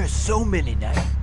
There are so many now.